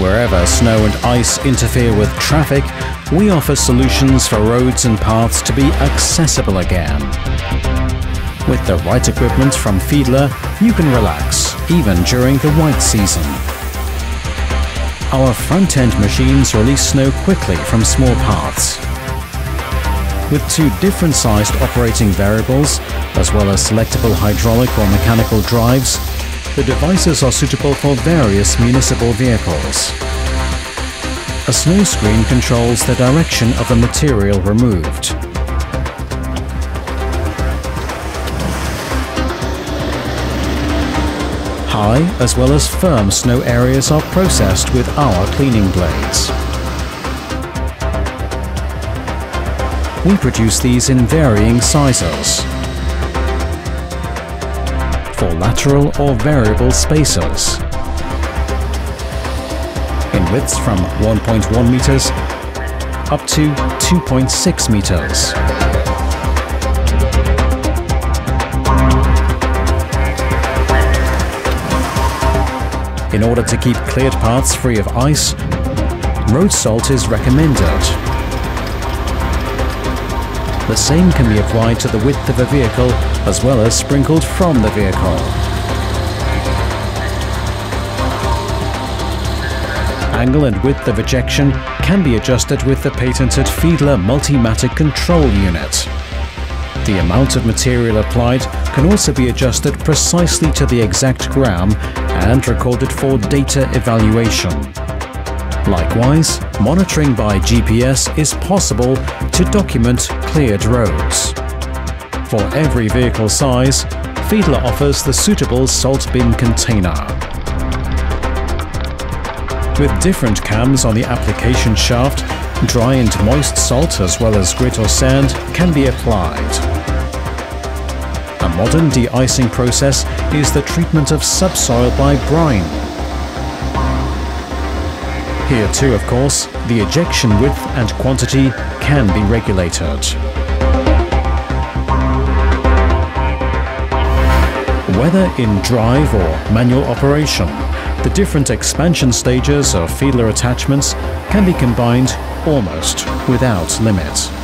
Wherever snow and ice interfere with traffic, we offer solutions for roads and paths to be accessible again. With the right equipment from Fiedler, you can relax, even during the white season. Our front-end machines release snow quickly from small paths. With two different sized operating variables, as well as selectable hydraulic or mechanical drives, the devices are suitable for various municipal vehicles. A snow screen controls the direction of the material removed. High as well as firm snow areas are processed with our cleaning blades. We produce these in varying sizes for lateral or variable spacers. In widths from 1.1 meters up to 2.6 meters. In order to keep cleared paths free of ice, road salt is recommended. The same can be applied to the width of a vehicle as well as sprinkled from the vehicle. Angle and width of ejection can be adjusted with the patented Fiedler Multimatic Control Unit. The amount of material applied can also be adjusted precisely to the exact gram and recorded for data evaluation. Likewise, monitoring by GPS is possible to document cleared roads. For every vehicle size, Fiedler offers the suitable salt bin container. With different cams on the application shaft, dry and moist salt as well as grit or sand can be applied. A modern de-icing process is the treatment of subsoil by brine. Here too, of course, the ejection width and quantity can be regulated. Whether in drive or manual operation, the different expansion stages of Fiedler attachments can be combined almost without limit.